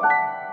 Bye.